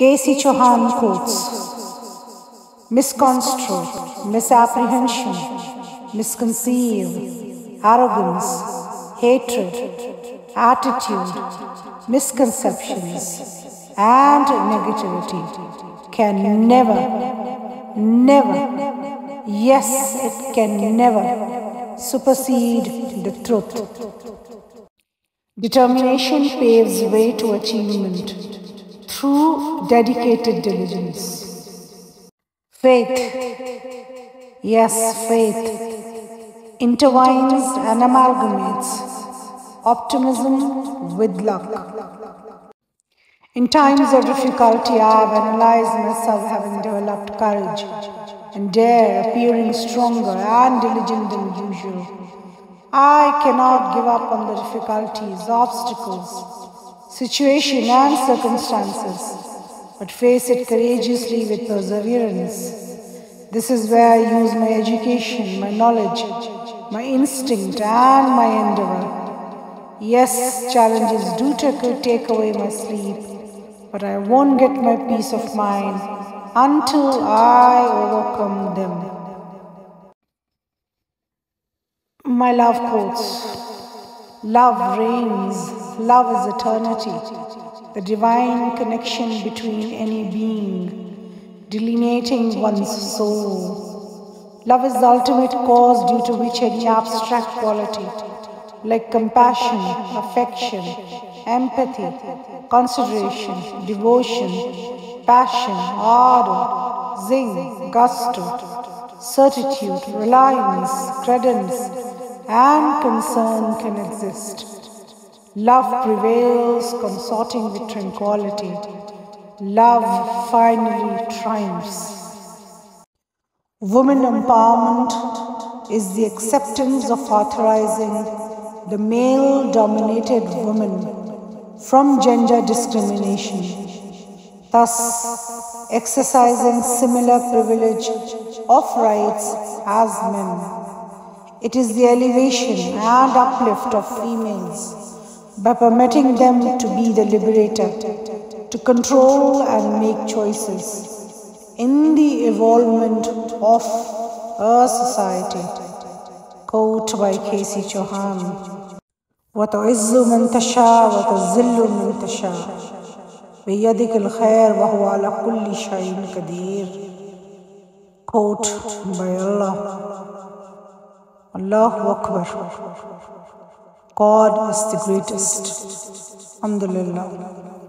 K.C. Chauhan quotes misconstrue, misapprehension, misconceive, arrogance, hatred, attitude, misconceptions, and negativity can never, never, yes, it can never supersede the truth. Determination paves way to achievement through dedicated diligence. Faith, yes, faith intertwines and amalgamates optimism with luck. In times of difficulty, I have analyzed myself having developed courage and dare, appearing stronger and diligent than usual. I cannot give up on the difficulties, obstacles, situation and circumstances, but face it courageously with perseverance. This is where I use my education, my knowledge, my instinct, and my endeavor. Yes, challenges do take, away my sleep, but I won't get my peace of mind until I overcome them. My love quotes Love reigns love is eternity, the divine connection between any being, delineating one's soul. Love is the ultimate cause due to which any abstract quality, like compassion, affection, empathy, consideration, devotion, passion, ardor, zing, gusto, certitude, reliance, credence, and concern can exist. Love prevails, consorting with tranquility. Love finally triumphs. Woman empowerment is the acceptance of authorizing the male dominated woman from gender discrimination, thus exercising similar privilege of rights as men. It is the elevation and uplift of females by permitting them to be the liberator, to control and make choices in the evolvement of a society. Quote by K.C. Chauhan. وتعز من تشاء وتذل من تشاء بيدك الخير وهو على كل شيء قدير Quote by Allah Allahu Akbar God is the greatest. Alhamdulillah.